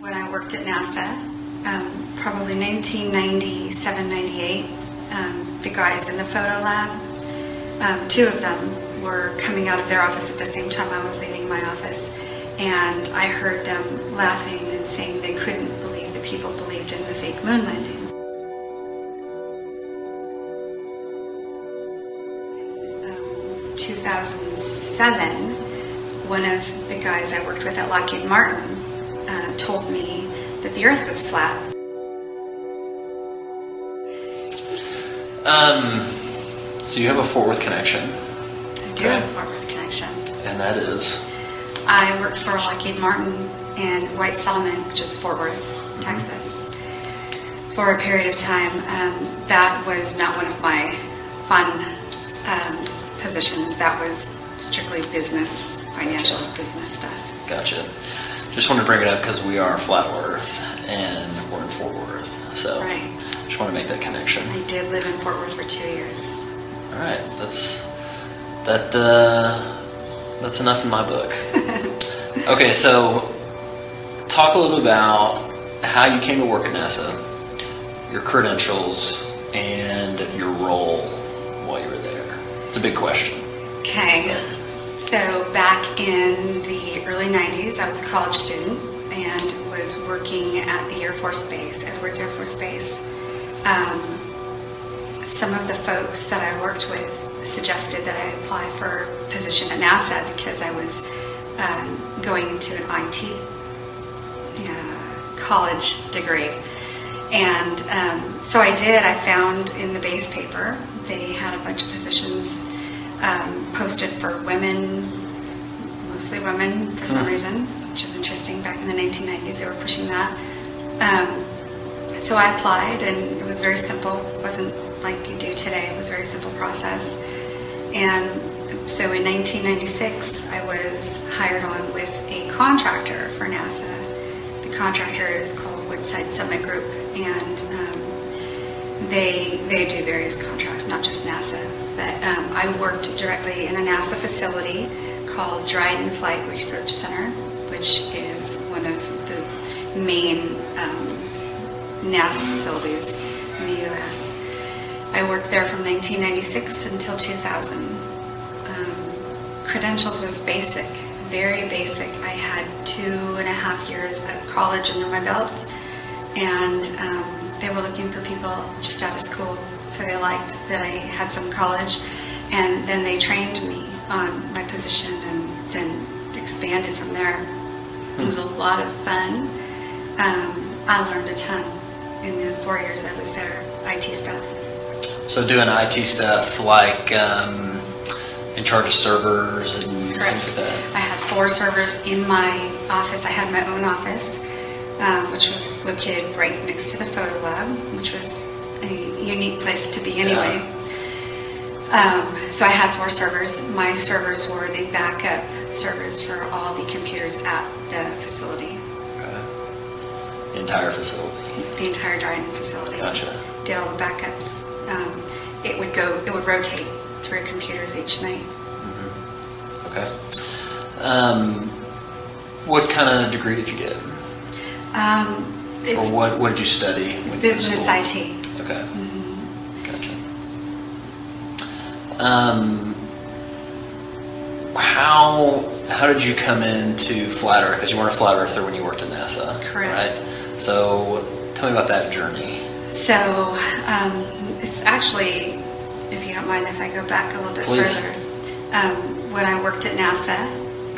When I worked at NASA, um, probably 1997, 98, um, the guys in the photo lab, um, two of them were coming out of their office at the same time I was leaving my office, and I heard them laughing and saying they couldn't believe that people believed in the fake moon landings. Um, 2007, one of the guys I worked with at Lockheed Martin told me that the Earth was flat. Um, so you have a Fort Worth connection, I do have a Fort Worth connection. and that is I worked for Lockheed Martin in White Settlement, which is Fort Worth, Texas, for a period of time. Um, that was not one of my fun um, positions. That was strictly business, financial business stuff. gotcha. Just want to bring it up because we are Flat Earth and we're in Fort Worth, so Right. just want to make that connection. I did live in Fort Worth for two years. All right, that's that. Uh, that's enough in my book. okay, so talk a little about how you came to work at NASA, your credentials, and your role while you were there. It's a big question. Okay. So back in the early 90s, I was a college student and was working at the Air Force Base, Edwards Air Force Base. Um, some of the folks that I worked with suggested that I apply for a position at NASA because I was um, going into an IT uh, college degree. And um, so I did. I found in the base paper they had a bunch of positions um, posted for women, mostly women for some reason, which is interesting. Back in the 1990s, they were pushing that. Um, so I applied, and it was very simple. It wasn't like you do today. It was a very simple process. And so in 1996, I was hired on with a contractor for NASA. The contractor is called Woodside Summit Group, and um, they they do various contracts, not just NASA. Um, I worked directly in a NASA facility called Dryden Flight Research Center, which is one of the main um, NASA facilities in the U.S. I worked there from 1996 until 2000. Um, credentials was basic, very basic. I had two and a half years of college under my belt, and um, they were looking for people just out of school. So they liked that I had some college, and then they trained me on my position and then expanded from there. It was a lot of fun. Um, I learned a ton in the four years I was there, IT stuff. So doing IT stuff like um, in charge of servers and Correct. things like that. I had four servers in my office. I had my own office, um, which was located right next to the photo lab, which was a unique place to be anyway. Um, so I had four servers. My servers were the backup servers for all the computers at the facility, Okay. The entire facility. the entire Dryden facility. Gotcha. Did all the backups. Um, it would go. It would rotate through computers each night. Okay. Um, what kind of degree did you get? Um, it's or what, what did you study? when you business school? IT. Okay. Gotcha. Um, how how did you come into flat Earth? Because you weren't a flat earther when you worked at NASA, Correct. Right. So tell me about that journey. So um, it's actually, if you don't mind, if I go back a little bit Please. further, um, when I worked at NASA,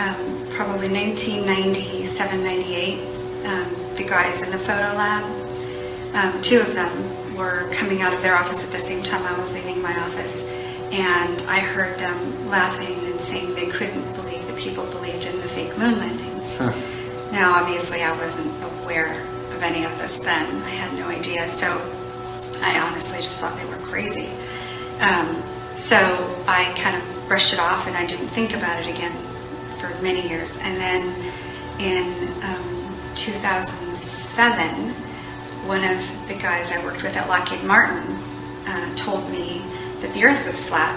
um, probably 1997, 98, um, the guys in the photo lab, um, two of them were coming out of their office at the same time I was leaving my office, and I heard them laughing and saying they couldn't believe that people believed in the fake moon landings. Now, obviously, I wasn't aware of any of this then. I had no idea. So I honestly just thought they were crazy. Um, so I kind of brushed it off and I didn't think about it again for many years. And then in um, 2007, one of the guys I worked with at Lockheed Martin uh, told me that the earth was flat.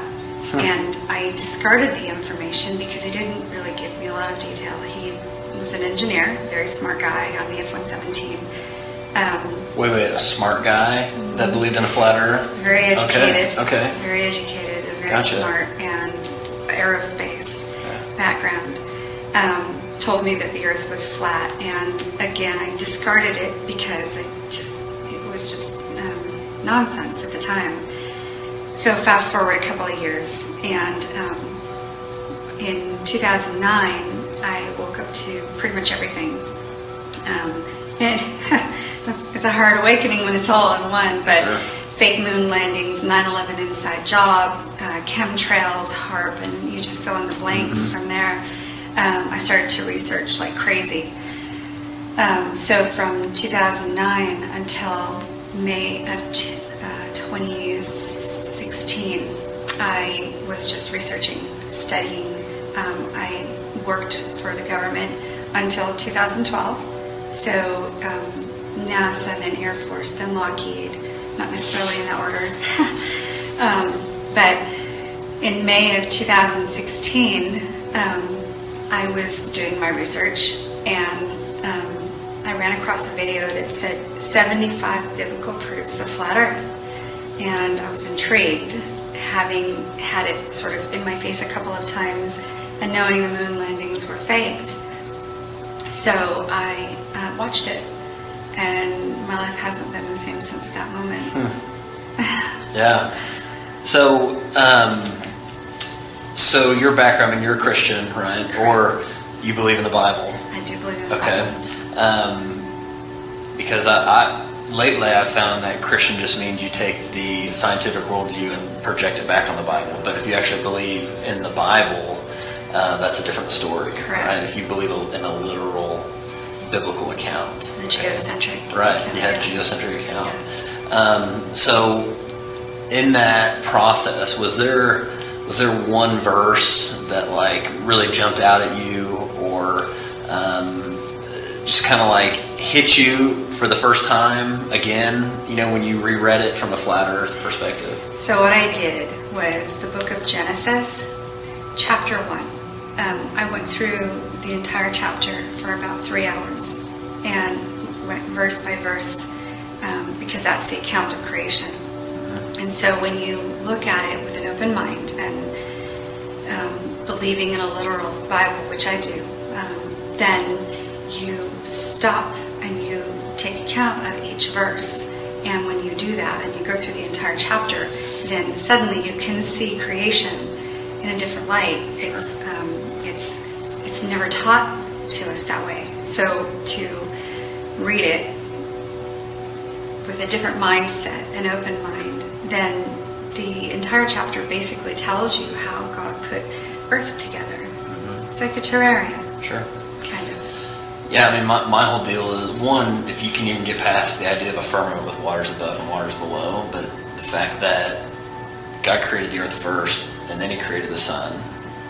And I discarded the information because he didn't really give me a lot of detail. He was an engineer, very smart guy on the F-117. Um, Wait, wait, a smart guy that believed in a flat Earth. very educated. Okay. okay. Very educated and very Gotcha. smart and aerospace Okay. background. Um, told me that the Earth was flat, and again, I discarded it because it just it was just um, nonsense at the time. So fast forward a couple of years, and um, in 2009, I woke up to pretty much everything. Um, and it's, it's a hard awakening when it's all in one, but Sure. fake moon landings, 9/11 inside job, uh, chemtrails, HAARP, and you just fill in the blanks from there. Um, I started to research like crazy. Um, so from 2009 until May of t- uh, 2016, I was just researching, studying. Um, I worked for the government until 2012. So um, NASA, then Air Force, then Lockheed, not necessarily in that order. um, but in May of 2016, um, I was doing my research and um, I ran across a video that said 75 biblical proofs of flat Earth. And I was intrigued, having had it sort of in my face a couple of times and knowing the moon landings were faked. So I uh, watched it, and my life hasn't been the same since that moment. Yeah. So, um, so your background, I mean, you're a Christian, right? Or you believe in the Bible? I do believe in the Okay. Bible. Um, because I, I lately I've found that Christian just means you take the scientific worldview and project it back on the Bible. But if you actually believe in the Bible, uh, that's a different story, Correct. right? If you believe in a literal biblical account, The geocentric. right? You had a Yes. geocentric account. Yes. Um, so, in that process, was there was there one verse that like really jumped out at you, or um, just kind of like hit you for the first time again? You know, when you reread it from a flat Earth perspective. So what I did was the book of Genesis, chapter one. Um, I went through the entire chapter for about three hours and went verse by verse um, because that's the account of creation. And so when you look at it with an open mind and um, believing in a literal Bible, which I do, um, then you stop and you take account of each verse. And when you do that and you go through the entire chapter, then suddenly you can see creation in a different light. It's um, it's it's never taught to us that way. So to read it with a different mindset, an open mind, then the entire chapter basically tells you how God put Earth together. It's like a terrarium, Sure. Yeah, I mean, my, my whole deal is one, if you can even get past the idea of a firmament with waters above and waters below, but the fact that God created the earth first and then he created the sun,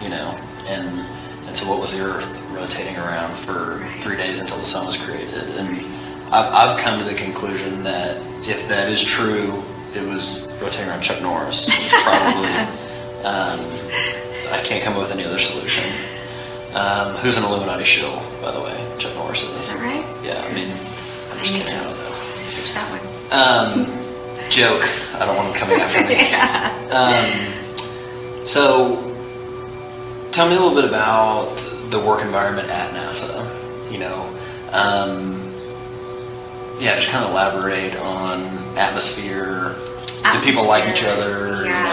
you know, and and so what was the earth rotating around for three days until the sun was created? And I've, I've come to the conclusion that if that is true, it was rotating around Chuck Norris. It was probably, um, I can't come up with any other solution. Um, who's an Illuminati shill, by the way? Chuck Norris Is is. that right? Yeah, I mean, I'm I need kidding. I to don't know. research that one. Um, joke. I don't want him coming after me. Um, so, tell me a little bit about the work environment at NASA. You know, um, yeah, just kind of elaborate on atmosphere. Do people like each Atmosphere. other? you Yeah,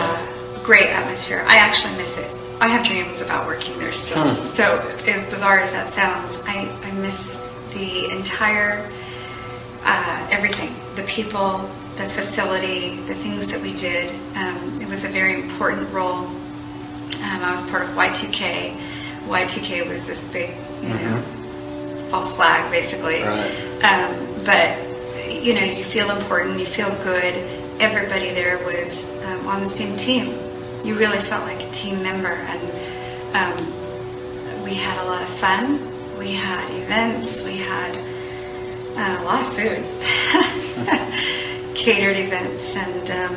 know? great atmosphere. I actually miss it. I have dreams about working there still. Hmm. So, as bizarre as that sounds, I, I miss the entire uh, everything the people, the facility, the things that we did. Um, it was a very important role. Um, I was part of Y2K. Y2K was this big, you know, false flag, basically. Right. Um, but you know, you feel important, you feel good. Everybody there was um, on the same team. You really felt like a team member, and um, we had a lot of fun. We had events. We had uh, a lot of food, catered events, and um,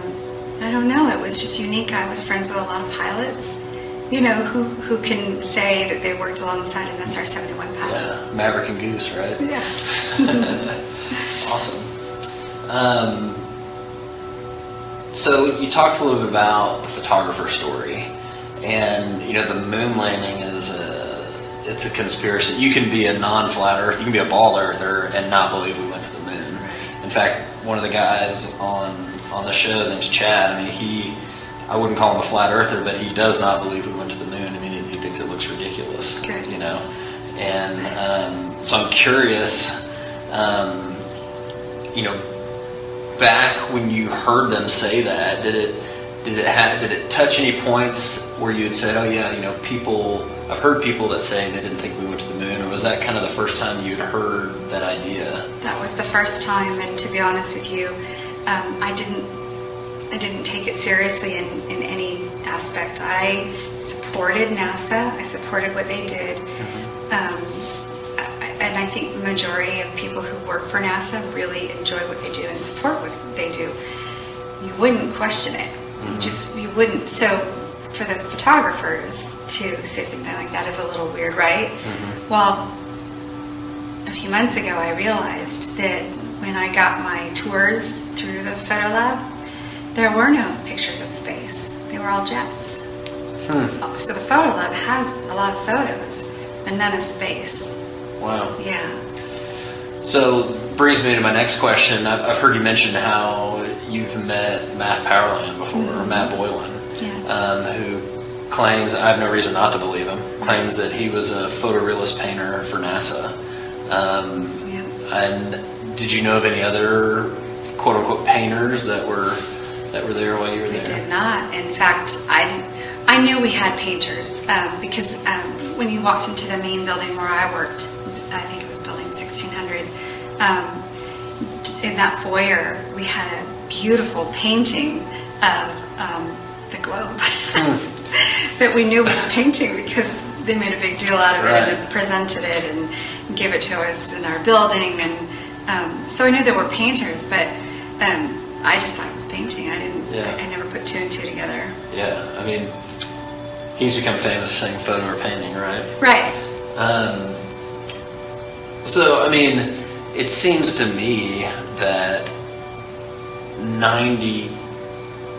I don't know. It was just unique. I was friends with a lot of pilots, You know, who, who can say that they worked alongside an SR-71 pilot? Yeah, Maverick and Goose, right? Yeah. Awesome. Um, so you talked a little bit about the photographer story, and you know the moon landing is a it's a conspiracy. You can be a non-flat earth, you can be a ball earther and not believe we went to the moon. In fact, one of the guys on on the show, his name's Chad. I mean, he I wouldn't call him a flat earther, but he does not believe we went to the moon. I mean, he, thinks it looks ridiculous. Good. You know, and um, so I'm curious. Um, you know, back when you heard them say that, did it did it ha- did it touch any points where you had said, "Oh yeah, you know, people"? I've heard people that say they didn't think we went to the moon, or was that kind of the first time you'd heard that idea? That was the first time, and to be honest with you, um, I didn't. I didn't take it seriously in, in any aspect. I supported NASA. I supported what they did, um, I- think the majority of people who work for NASA really enjoy what they do and support what they do. You wouldn't question it. You mm-hmm. just you wouldn't. So for the photographers to say something like that is a little weird, right? Mm-hmm. Well, a few months ago, I realized that when I got my tours through the photo lab, there were no pictures of space. They were all jets. So the photo lab has a lot of photos, but none of space. Wow. Yeah. So brings me to my next question. I've, I've heard you mention how you've met Math Powerland before, or Matt Boylan, Yes. um, who claims I have no reason not to believe him. Claims that he was a photorealist painter for NASA. Um, Yeah. And did you know of any other quote unquote painters that were that were there while you were I there? did not. In fact, I did, I knew we had painters um, because um, when you walked into the main building where I worked, I think it was building 1600. Um, in that foyer, we had a beautiful painting of um, the globe that we knew was a painting because they made a big deal out of it and presented it and gave it to us in our building. And um, so I knew there were painters, but um, I just thought it was painting. I didn't. Yeah. I, I never put two and two together. Yeah, I mean, he's become famous for saying photo or painting, right? Right. Um, so, I mean, it seems to me that 90,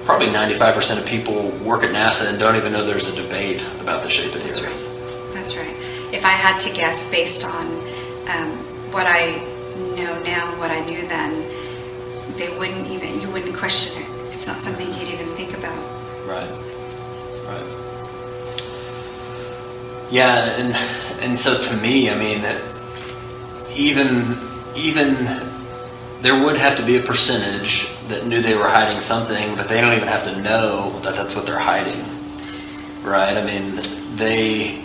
probably 95% of people work at NASA and don't even know there's a debate about the shape of the That's Earth. right. That's right. If I had to guess based on um, what I know now and what I knew then, they wouldn't even. You wouldn't question it. It's not something you'd even think about. Right. Right. Yeah, and and so to me, I mean, even even there would have to be a percentage that knew they were hiding something, but they don't even have to know that that's what they're hiding. Right? I mean, they,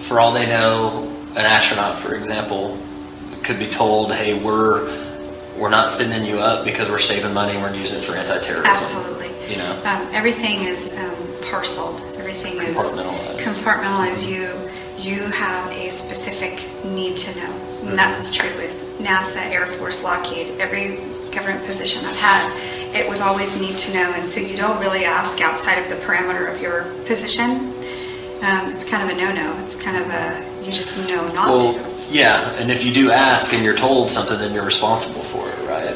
for all they know, an astronaut, for example, could be told, "Hey, we're we're not sending you up because we're saving money and we're using it for anti-terrorism." Absolutely. You know. Um, everything is um, parceled. Everything is Compartmentalized. compartmentalized. You you have a specific need to know. And that's true with NASA, Air Force, Lockheed, every government position I've had. It was always need to know, and so you don't really ask outside of the parameter of your position. Um, it's kind of a no-no. It's kind of a you just know not Well, to. yeah, and if you do ask and you're told something, then you're responsible for it, right?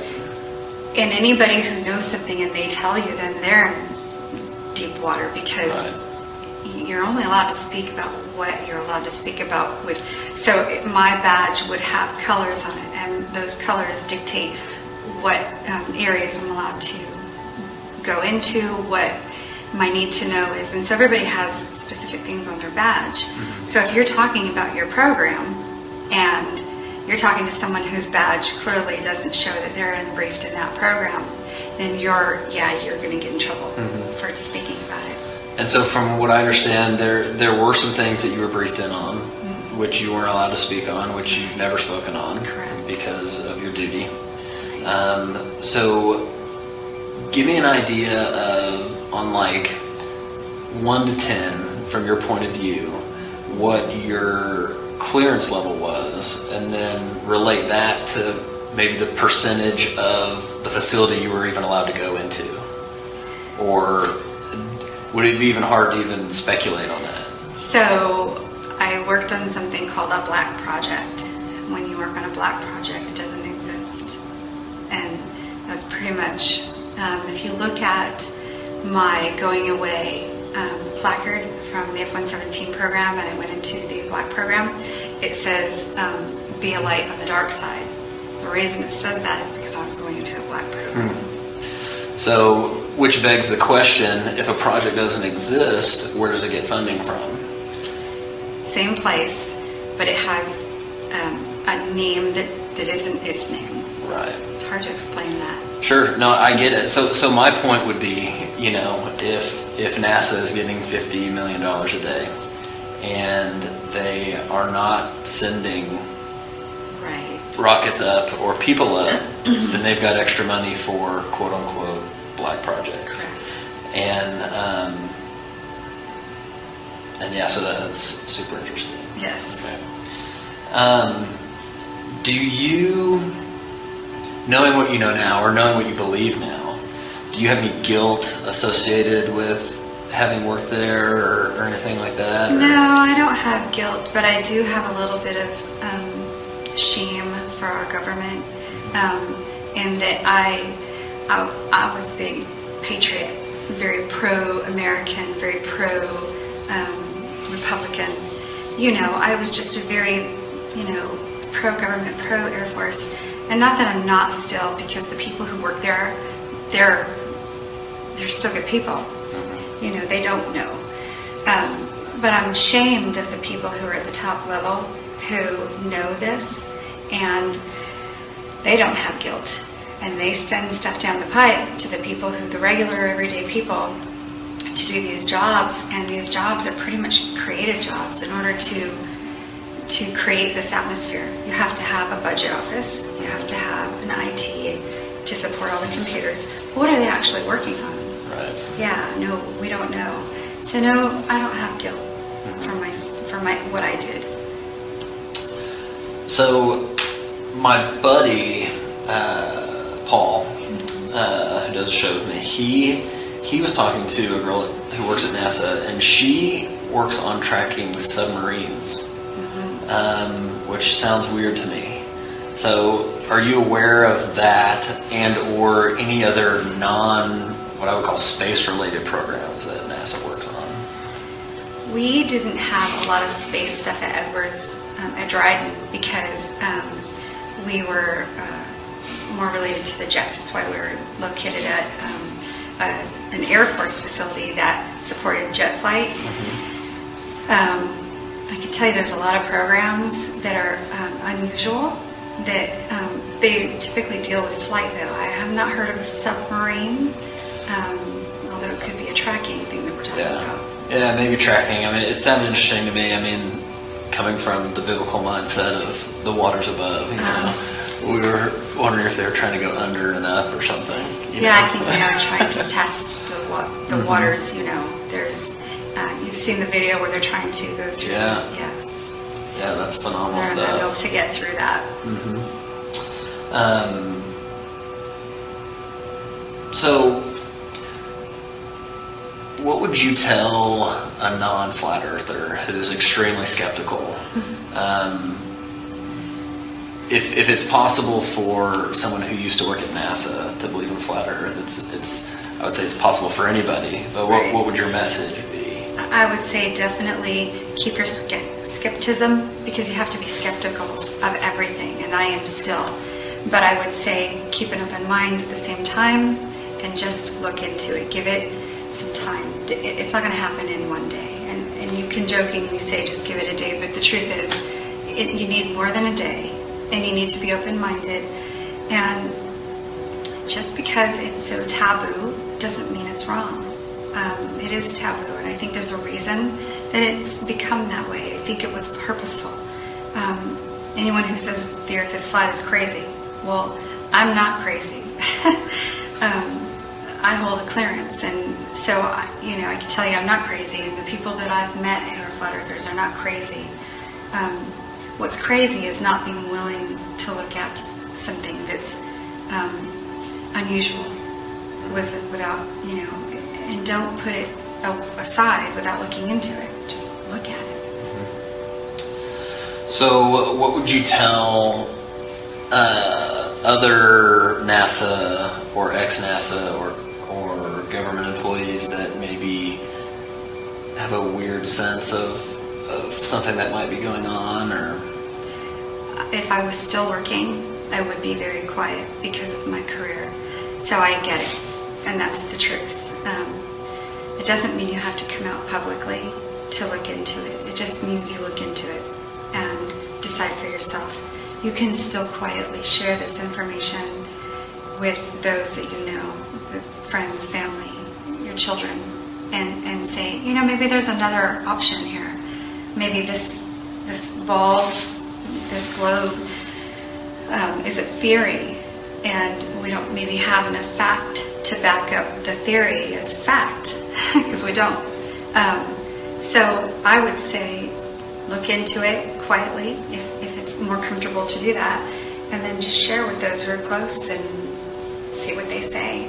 And anybody who knows something and they tell you, then they're in deep water because Right. you're only allowed to speak about what you're allowed to speak about with so my badge would have colors on it and those colors dictate what um, areas i'm allowed to go into what my need to know is and so everybody has specific things on their badge. So if you're talking about your program and you're talking to someone whose badge clearly doesn't show that they're briefed in that program then you're yeah you're going to get in trouble for speaking about it And so, from what I understand, there there were some things that you were briefed in on, which you weren't allowed to speak on, which you've never spoken on Correct. because of your duty. Um, so, give me an idea of on like one to ten, from your point of view, what your clearance level was, and then relate that to maybe the percentage of the facility you were even allowed to go into, or would it be even hard to even speculate on that? So I worked on something called a black project. When you work on a black project, it doesn't exist. And that's pretty much, um, if you look at my going away um, placard from the F-117 program and I went into the black program, it says, um, be a light on the dark side. The reason it says that is because I was going into a black program. So, which begs the question: if a project doesn't exist, where does it get funding from? Same place, but it has um, a name that, that isn't its name. Right. It's hard to explain that. Sure. No, I get it. So, so my point would be, you know, if if NASA is getting fifty million dollars a day, and they are not sending Right. rockets up or people up, then they've got extra money for quote unquote black projects. And um, and yeah, so that's super interesting. Yes. Okay. Um, do you, knowing what you know now, or knowing what you believe now, do you have any guilt associated with having worked there, or, or anything like that? or- No, I don't have guilt, but I do have a little bit of um, shame for our government um, in that I, I, I was a big patriot, very pro-American, very pro-Republican. you know, I was just a very, you know, pro-government, pro-Air Force. And not that I'm not still, because the people who work there, they're, they're still good people. You know, they don't know. Um, but I'm ashamed of the people who are at the top level who know this and they don't have guilt. And they send stuff down the pipe to the people who, the regular everyday people, to do these jobs. And these jobs are pretty much creative jobs in order to to create this atmosphere. You have to have a budget office, you have to have an IT to support all the computers. What are they actually working on? Right. Yeah, no, we don't know. So no, I don't have guilt for my for my what I did. So, my buddy uh, Paul, uh, who does a show with me, he he was talking to a girl who works at NASA, and she works on tracking submarines, um, which sounds weird to me. So, are you aware of that, and or any other non what I would call space related programs that NASA works on? We didn't have a lot of space stuff at Edwards um, at Dryden because um, we were uh, more related to the jets. It's why we were located at um, a, an Air Force facility that supported jet flight. Um, I can tell you there's a lot of programs that are um, unusual that um, they typically deal with flight though. I have not heard of a submarine, um, although it could be a tracking thing that we're talking about. Yeah, yeah, maybe tracking. I mean, it sounded interesting to me. I mean, coming from the biblical mindset of the waters above, you know, Uh-huh. We were wondering if they were trying to go under and up or something. Yeah, I think they are trying to test the, wa- the Mm-hmm. waters. You know, there's uh, you've seen the video where they're trying to go through. Yeah. yeah, yeah, that's phenomenal they're not able to get through that. Mm-hmm. Um, so, what would you tell a non-flat earther who's extremely skeptical? Um, if, if it's possible for someone who used to work at NASA to believe in flat Earth, it's it's I would say it's possible for anybody. But what, Right. what would your message be? I would say definitely keep your skepticism because you have to be skeptical of everything, and I am still. But I would say keep an open mind at the same time and just look into it. Give it some time. It's not going to happen in one day. And, and you can jokingly say just give it a day, but the truth is it, you need more than a day, and you need to be open minded. And just because it's so taboo doesn't mean it's wrong. Um, it is taboo, and I think there's a reason that it's become that way. I think it was purposeful. Um, anyone who says the earth is flat is crazy. Well, I'm not crazy. um, I hold a clearance, and so, I- you know, I can tell you I'm not crazy, the people that I've met who are flat earthers are not crazy. Um, what's crazy is not being willing to look at something that's um, unusual with without you know and don't put it aside without looking into it just look at it. So, what would you tell uh, other NASA or ex NASA or or government employees that maybe have a weird sense of of something that might be going on, or If I was still working, I would be very quiet because of my career. So I get it, and that's the truth. Um, it doesn't mean you have to come out publicly to look into it. It just means you look into it and decide for yourself. You can still quietly share this information with those that you know, the friends, family, your children, and, and say, you know, maybe there's another option here. Maybe this this ball, this globe, um, is a theory, and we don't maybe have enough fact to back up the theory as fact, because we don't. Um, so I would say look into it quietly if, if it's more comfortable to do that, and then just share with those who are close and see what they say.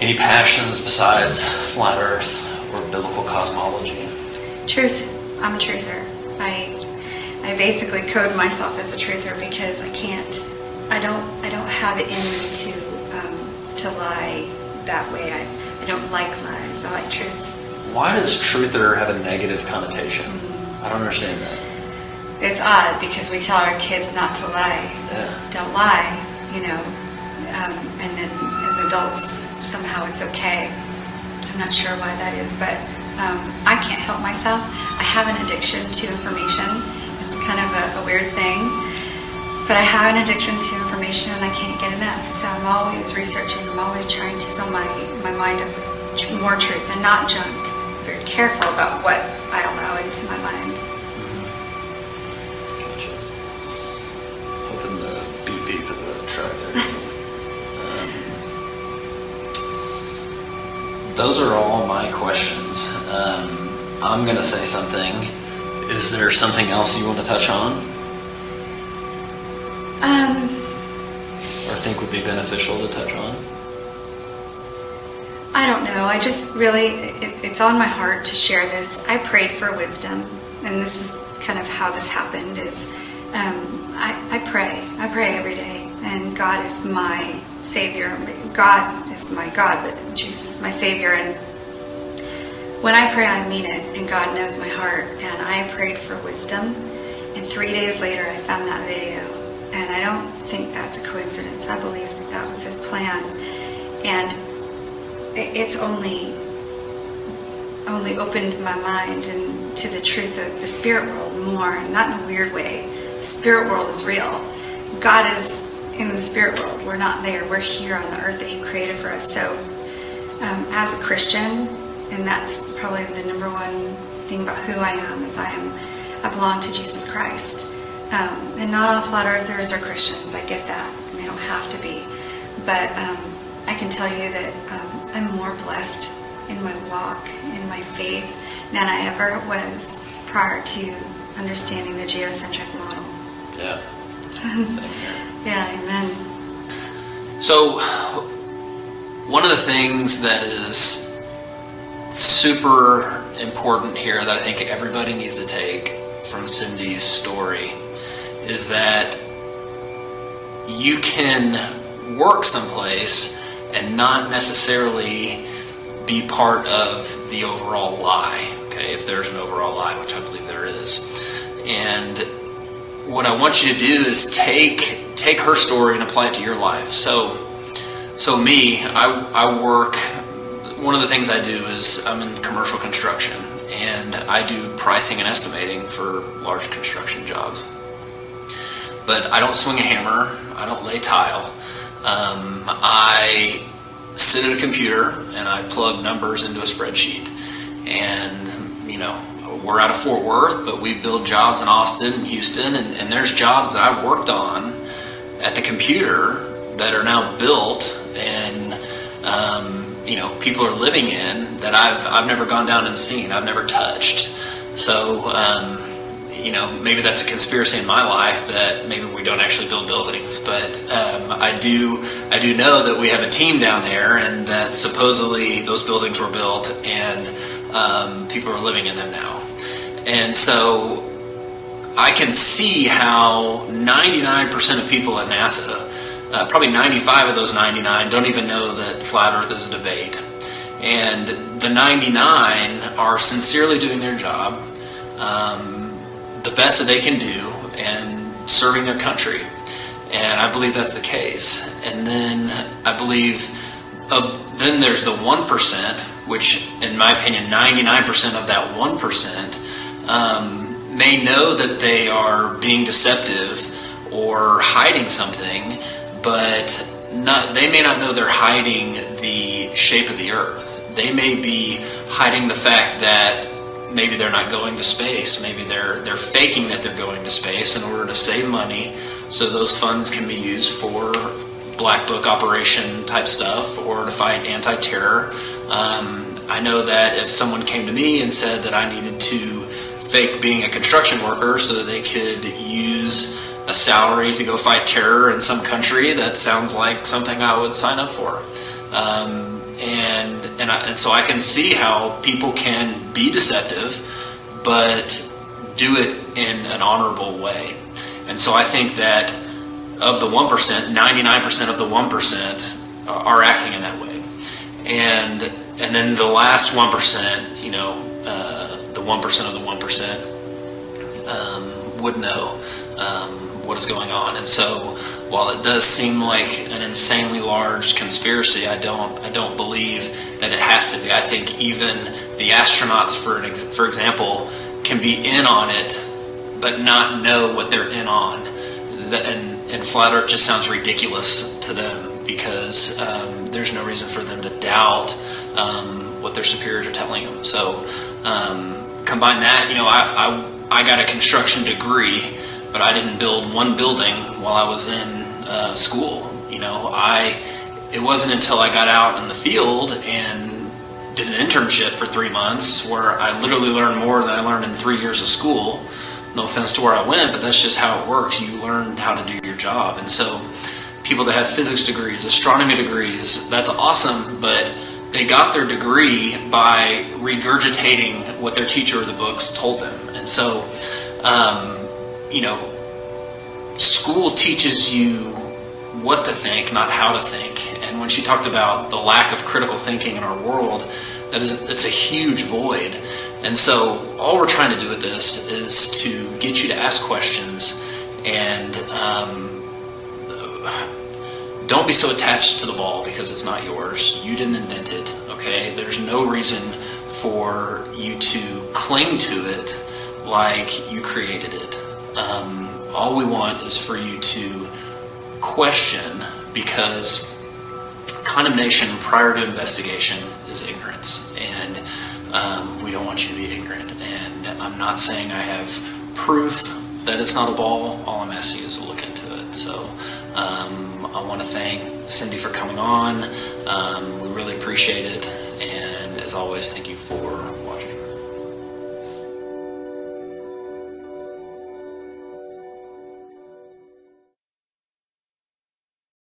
any passions besides flat Earth or biblical cosmology? Truth. I'm a truther. I I basically code myself as a truther because I can't. I don't. I don't have it in me to um, to lie that way. I, I don't like lies. I like truth. Why does truther have a negative connotation? I don't understand that. It's odd because we tell our kids not to lie. Yeah. Don't lie. You know. Um, and then as adults, somehow it's okay. I'm not sure why that is, but um, I can't help myself. I have an addiction to information. It's kind of a, a weird thing, but I have an addiction to information and I can't get enough. So I'm always researching. I'm always trying to fill my, my mind up with more truth and not junk. Very careful about what I allow into my mind. Those are all my questions. Um, I'm gonna say something. Is there something else you want to touch on, Um, or think would be beneficial to touch on? I don't know. I just really, it, it's on my heart to share this. I prayed for wisdom, and this is kind of how this happened. Is um, I, I pray. I pray every day, and God is my Savior. God is my God, but Jesus is my Savior. And when I pray, I mean it, and God knows my heart. And I prayed for wisdom, and three days later, I found that video, and I don't think that's a coincidence. I believe that that was His plan, and it's only only opened my mind and to the truth of the spirit world more, not in a weird way. The spirit world is real. God is in the spirit world. We're not there. We're here on the earth that He created for us. So, um, as a Christian, and that's probably the number one thing about who I am, is I am I belong to Jesus Christ. Um, and not all flat earthers are Christians. I get that. And they don't have to be. But um, I can tell you that um, I'm more blessed in my walk, in my faith, than I ever was prior to understanding the geocentric model. Yeah. Same here. Yeah, amen. So, one of the things that is super important here that I think everybody needs to take from Cyndi's story is that you can work someplace and not necessarily be part of the overall lie. Okay, if there's an overall lie, which I believe there is. And what I want you to do is take take her story and apply it to your life. So so me, I, I work. One of the things I do is I'm in commercial construction, and I do pricing and estimating for large construction jobs. But I don't swing a hammer. I don't lay tile. Um, I sit at a computer and I plug numbers into a spreadsheet. And you know, we're out of Fort Worth, but we build jobs in Austin and Houston, and, and there's jobs that I've worked on at the computer that are now built and um, you know people are living in that I've I've never gone down and seen. I've never touched. So um, you know maybe that's a conspiracy in my life that maybe we don't actually build buildings, but um, I do I do know that we have a team down there and that supposedly those buildings were built and um, people are living in them now. And so I can see how 99% of people at NASA, uh, probably 95 of those 99, don't even know that flat Earth is a debate. And the 99 are sincerely doing their job, um, the best that they can do, and serving their country. And I believe that's the case. And then I believe of then there's the 1%, which in my opinion 99% of that 1% um, may know that they are being deceptive or hiding something, but not, they may not know they're hiding the shape of the earth. They may be hiding the fact that maybe they're not going to space. Maybe they're they're faking that they're going to space in order to save money, so those funds can be used for black book operation type stuff or to fight anti-terror. Um, I know that if someone came to me and said that I needed to fake being a construction worker so that they could use a salary to go fight terror in some country, that sounds like something I would sign up for. Um, and and, I, and so I can see how people can be deceptive, but do it in an honorable way. And so I think that of the 1%, 99% of the 1% are acting in that way. And and then the last 1%, you know, uh, 1% of the 1% um, would know um, what is going on. And so while it does seem like an insanely large conspiracy, I don't I don't believe that it has to be. I think even the astronauts, for an ex- for example, can be in on it, but not know what they're in on. The, and and flat Earth just sounds ridiculous to them because um, there's no reason for them to doubt um, what their superiors are telling them. So um, combine that, you know, I, I, I got a construction degree, but I didn't build one building while I was in uh, school. You know, I it wasn't until I got out in the field and did an internship for three months where I literally learned more than I learned in three years of school no offense to where I went, but that's just how it works. You learn how to do your job. And so, people that have physics degrees, astronomy degrees, that's awesome, but they got their degree by regurgitating what their teacher or the books told them. And so, um, you know, school teaches you what to think, not how to think. And when she talked about the lack of critical thinking in our world, that is it's a huge void. And so, all we're trying to do with this is to get you to ask questions and um, don't be so attached to the ball because it's not yours. You didn't invent it, okay? There's no reason for you to cling to it like you created it. Um, all we want is for you to question because condemnation prior to investigation is ignorance. And um, we don't want you to be ignorant. And I'm not saying I have proof that it's not a ball. All I'm asking you is to look into it. So um, I want to thank Cyndi for coming on. Um, we really appreciate it. And as always, thank you for